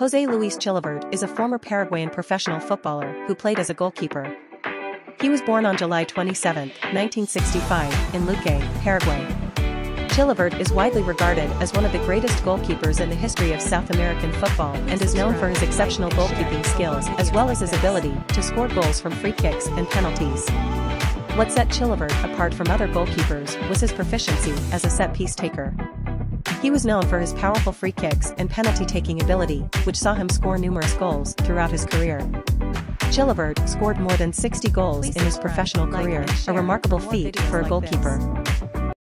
Jose Luis Chilavert is a former Paraguayan professional footballer who played as a goalkeeper. He was born on July 27, 1965, in Luque, Paraguay. Chilavert is widely regarded as one of the greatest goalkeepers in the history of South American football and is known for his exceptional goalkeeping skills as well as his ability to score goals from free kicks and penalties. What set Chilavert apart from other goalkeepers was his proficiency as a set-piece taker. He was known for his powerful free kicks and penalty-taking ability, which saw him score numerous goals throughout his career. Chilavert scored more than 60 goals in his professional career, a remarkable feat for a goalkeeper.